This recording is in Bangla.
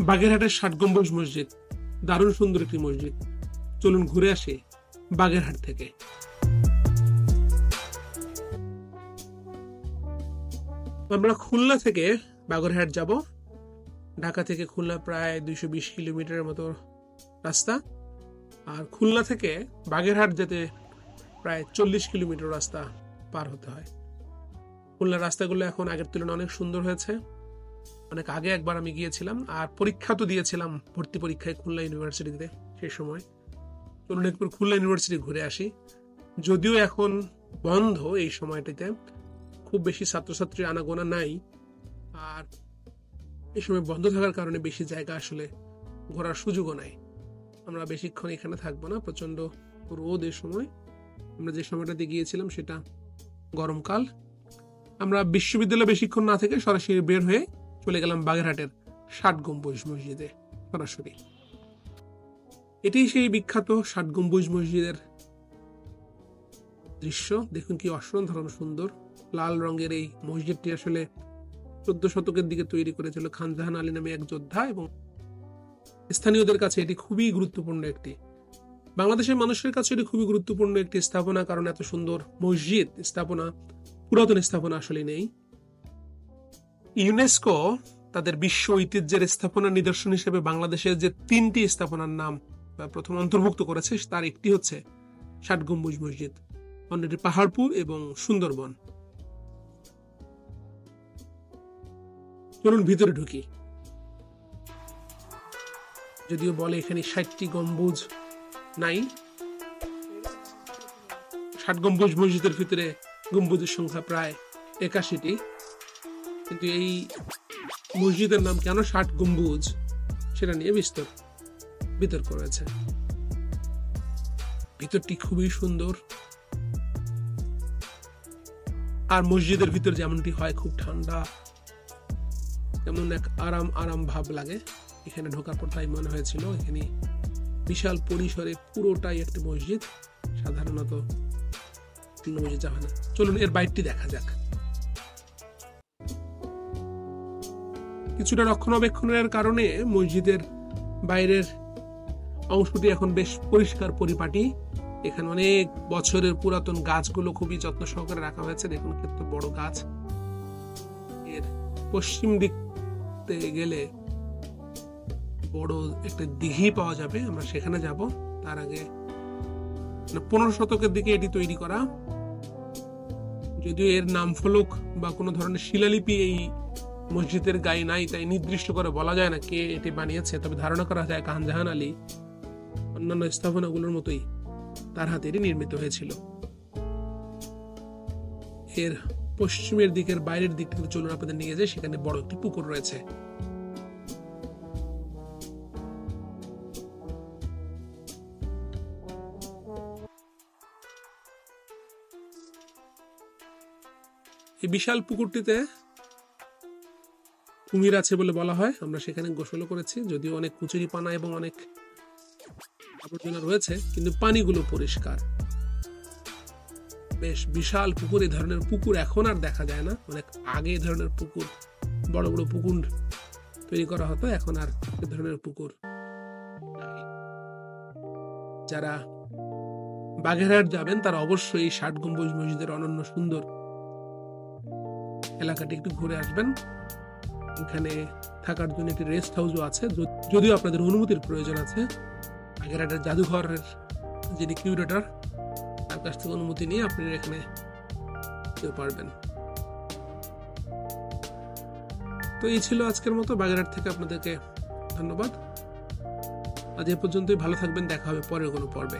বাগেরহাটের ষাট গম্বুজ মসজিদ। দারুণ সুন্দর একটি মসজিদ। চলুন ঘুরে আসি বাগেরহাট থেকে। আমরা খুলনা থেকে বাগেরহাট যাব। ঢাকা থেকে খুলনা প্রায় দুইশো বিশ কিলোমিটারের মতো রাস্তা। আর খুলনা থেকে বাগেরহাট যেতে প্রায় চল্লিশ কিলোমিটার রাস্তা পার হতে হয়। খুলনার রাস্তাগুলো এখন আগের তুলনায় অনেক সুন্দর হয়েছে। অনেক আগে একবার আমি গিয়েছিলাম, আর পরীক্ষা তো দিয়েছিলাম ভর্তি পরীক্ষায় খুলনা ইউনিভার্সিটিতে সেই সময়। চলুন খুলনা ইউনিভার্সিটি ঘুরে আসি। যদিও এখন বন্ধ এই সময়টিতে, খুব বেশি ছাত্রছাত্রীর আনাগোনা নাই, আর এই সময় বন্ধ থাকার কারণে বেশি জায়গা আসলে ঘোরার সুযোগও নাই। আমরা বেশিক্ষণ এখানে থাকব না প্রচণ্ড রোদ এই সময়। আমরা যে সময়টাতে গিয়েছিলাম সেটা গরমকাল। আমরা বিশ্ববিদ্যালয়ে বেশিক্ষণ না থেকে সরাসরি বের হয়ে চলে গেলাম বাগেরহাটের ষাট গম্বুজ মসজিদে সরাসরি। এটি সেই বিখ্যাত ষাট গম্বুজ মসজিদের দৃশ্য। দেখুন কি অসাধারণ সুন্দর। লাল রঙের এই মসজিদটি আসলে চোদ্দ শতকের দিকে তৈরি করেছিল খানজাহান আলী নামে এক যোদ্ধা এবং স্থানীয়দের কাছে এটি খুবই গুরুত্বপূর্ণ একটি। বাংলাদেশের মানুষের কাছে এটি খুবই গুরুত্বপূর্ণ একটি স্থাপনা, কারণ এত সুন্দর মসজিদ স্থাপনা, পুরাতন স্থাপনা আসলে নেই। ইউনেস্কো তাদের বিশ্ব ঐতিহ্যের স্থাপনা নিদর্শন হিসেবে বাংলাদেশের যে তিনটি স্থাপনার নাম প্রথম অন্তর্ভুক্ত করেছে, তার একটি হচ্ছে ষাট গম্বুজ মসজিদ, অন্যটি পাহাড়পুর এবং সুন্দরবন। চলুন ভিতরে ঢুকি। যদিও বলে এখানে ষাটটি গম্বুজ নাই। ষাট গম্বুজ মসজিদের ভিতরে গম্বুজের সংখ্যা প্রায় একাশিটি। কিন্তু এই মসজিদের নাম কেন ষাট গম্বুজ? সেটা নিয়ে বিস্তর বিতর্ক রয়েছে। ভিতরটি খুবই সুন্দর। আর মসজিদের ভিতর যেমনটি হয়, খুব ঠান্ডা। যেমন এক আরাম আরাম ভাব লাগে। এখানে ঢোকার পর তাই মনে হয়েছিল, এখানে বিশাল পরিসরে পুরোটাই একটি মসজিদ। সাধারণত মসজিদ হয় না। চলুন এর বাইরটি দেখা যাক। কিছুটা রক্ষণাবেক্ষণের কারণে মসজিদের বাইরের অংশটি এখন বেশ পরিষ্কার পরিপাটি। এখানে অনেক বছরের পুরাতন গাছগুলো খুবই যত্ন সহকারে রাখা হয়েছে। দেখুন কত বড় গাছ। এর পশ্চিম দিকতে গেলে বড় একটা দিঘি পাওয়া যাবে। আমরা সেখানে যাব। তার আগে মানে পনেরো শতকের দিকে এটি তৈরি করা। যদিও এর নাম ফলক বা কোনো ধরনের শিলালিপি এই মসজিদের গায়ে নাই, তাই নির্দিষ্ট করে বলা যায় না কে এটি বানিয়েছে। তবে ধারণা করা যায় খানজাহান আলী অন্যান্য স্থাপনাগুলোর মতোই তার হাতে এটি নির্মিত হয়েছিল। এর পশ্চিমের দিকের বাইরের দিক থেকে চলুন আপনাদের নিয়ে যায় সেখানে বড় একটি পুকুর রয়েছে। এই বিশাল পুকুরটিতে কুমির আছে বলে বলা হয়। আমরা সেখানে গোসলও করেছি। যদিও অনেক কুচুরি পানা এবং অনেক আবর্জনা রয়েছে, কিন্তু পানিগুলো পরিষ্কার। বেশ বিশাল পুকুর এই ধরনের পুকুর এখন আর দেখা যায় না। অনেক আগে এই ধরনের পুকুর, বড় বড় পুকুর তৈরি করা হতো, এখন আর এ ধরনের পুকুর যারা বাগেরহাট যাবেন, তারা অবশ্যই ষাট গম্বুজ মসজিদের অনন্য সুন্দর এলাকাটি একটু ঘুরে আসবেন। এখানে থাকার জন্য একটি রেস্ট হাউসও আছে। যদিও আপনাদের অনুমতির প্রয়োজন আছে। আগেরহাটের জাদুঘরের যিনি কিউরেটর তার কাছ থেকে অনুমতি নিয়ে আপনি এখানে পারবেন। তো এই ছিল আজকের মতো। বাগেরহাট থেকে আপনাদেরকে ধন্যবাদ। আজ এ পর্যন্তই। ভালো থাকবেন। দেখা হবে পরের কোনো পর্বে।